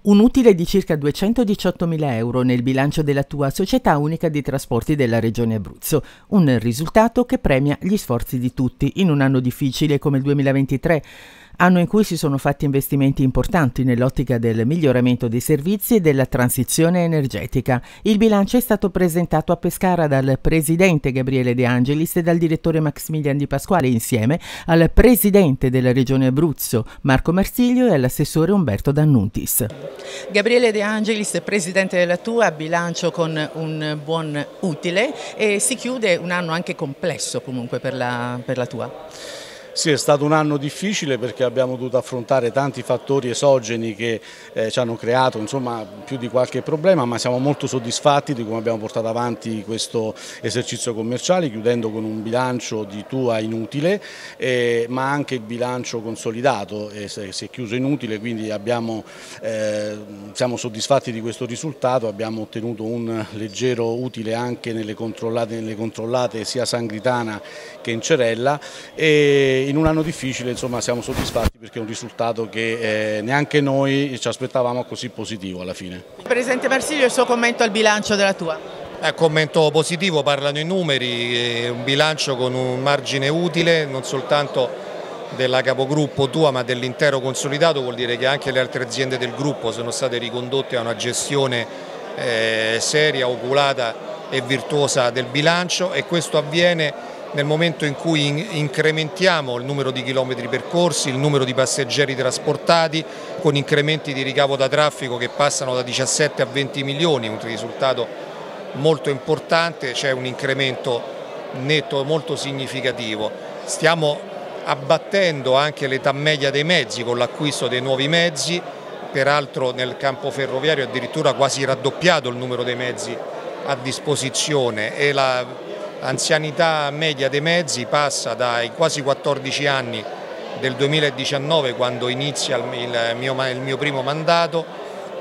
Un utile di circa 218.000 euro nel bilancio della tua società unica di trasporti della Regione Abruzzo, un risultato che premia gli sforzi di tutti in un anno difficile come il 2023 anno in cui si sono fatti investimenti importanti nell'ottica del miglioramento dei servizi e della transizione energetica. Il bilancio è stato presentato a Pescara dal presidente Gabriele De Angelis e dal direttore Maximilian Di Pasquale insieme al presidente della regione Abruzzo Marco Marsiglio e all'assessore Umberto Dannuntis. Gabriele De Angelis, presidente della tua, bilancio con un buon utile e si chiude un anno anche complesso comunque per la, per la tua. Sì, è stato un anno difficile perché abbiamo dovuto affrontare tanti fattori esogeni che eh, ci hanno creato insomma, più di qualche problema, ma siamo molto soddisfatti di come abbiamo portato avanti questo esercizio commerciale, chiudendo con un bilancio di tua inutile, eh, ma anche il bilancio consolidato eh, si è chiuso inutile, quindi abbiamo, eh, siamo soddisfatti di questo risultato, abbiamo ottenuto un leggero utile anche nelle controllate, nelle controllate sia Sangritana che in Cerella. E in un anno difficile insomma, siamo soddisfatti perché è un risultato che eh, neanche noi ci aspettavamo così positivo alla fine. Presidente Marsilio, il suo commento al bilancio della tua? Eh, commento positivo, parlano i numeri, un bilancio con un margine utile non soltanto della capogruppo tua ma dell'intero consolidato, vuol dire che anche le altre aziende del gruppo sono state ricondotte a una gestione eh, seria, oculata e virtuosa del bilancio e questo avviene nel momento in cui incrementiamo il numero di chilometri percorsi, il numero di passeggeri trasportati, con incrementi di ricavo da traffico che passano da 17 a 20 milioni, un risultato molto importante, c'è un incremento netto molto significativo. Stiamo abbattendo anche l'età media dei mezzi con l'acquisto dei nuovi mezzi, peraltro nel campo ferroviario addirittura quasi raddoppiato il numero dei mezzi a disposizione e la L'anzianità media dei mezzi passa dai quasi 14 anni del 2019 quando inizia il mio, il mio primo mandato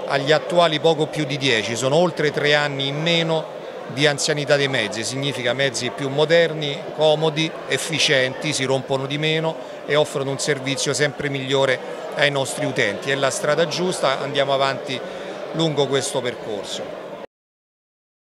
agli attuali poco più di 10, sono oltre tre anni in meno di anzianità dei mezzi, significa mezzi più moderni, comodi, efficienti, si rompono di meno e offrono un servizio sempre migliore ai nostri utenti. È la strada giusta, andiamo avanti lungo questo percorso.